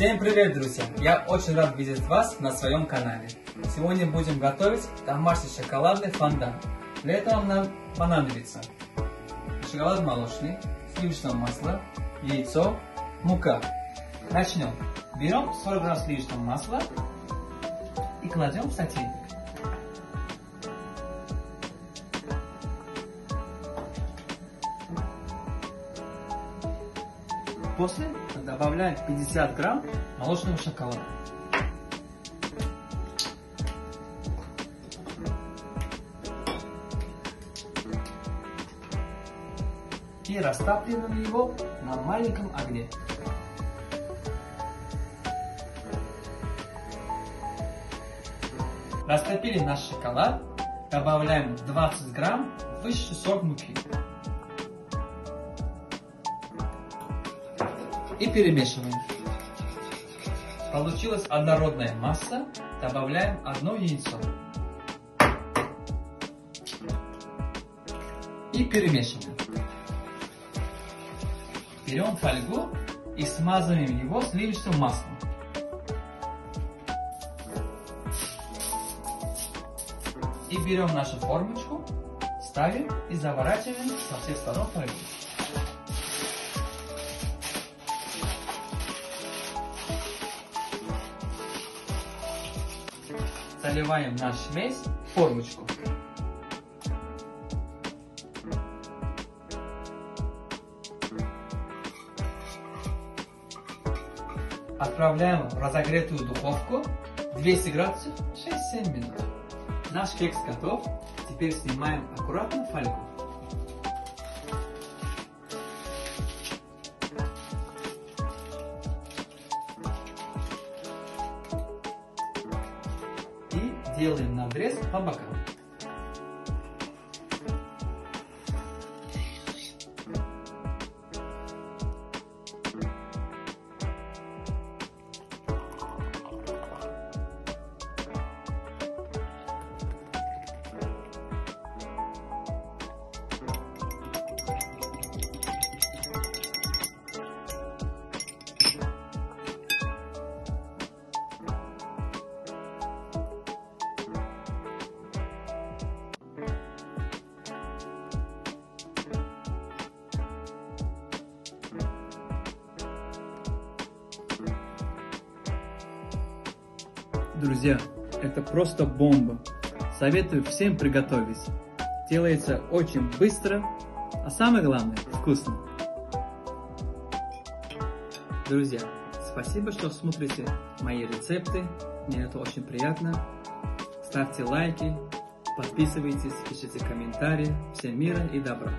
Всем привет, друзья! Я очень рад видеть вас на своем канале. Сегодня будем готовить домашний шоколадный фондан. Для этого нам понадобится шоколад молочный, сливочное масло, яйцо, мука. Начнем. Берем 40 грамм сливочного масла и кладем в сотейник. После добавляем 50 грамм молочного шоколада. И растапливаем его на маленьком огне. Растопили наш шоколад, добавляем 20 грамм высший сок муки. И перемешиваем. Получилась однородная масса, добавляем одно яйцо. И перемешиваем. Берем фольгу и смазываем его сливочным маслом. И берем нашу формочку, ставим и заворачиваем со всех сторон фольгу. Заливаем наш смесь в формочку. Отправляем в разогретую духовку 200 градусов 6-7 минут. Наш кекс готов. Теперь снимаем аккуратно фольгу. Делаем надрез по бокам. Друзья, это просто бомба. Советую всем приготовить. Делается очень быстро, а самое главное вкусно. Друзья, спасибо, что смотрите мои рецепты. Мне это очень приятно. Ставьте лайки, подписывайтесь, пишите комментарии. Всем мира и добра.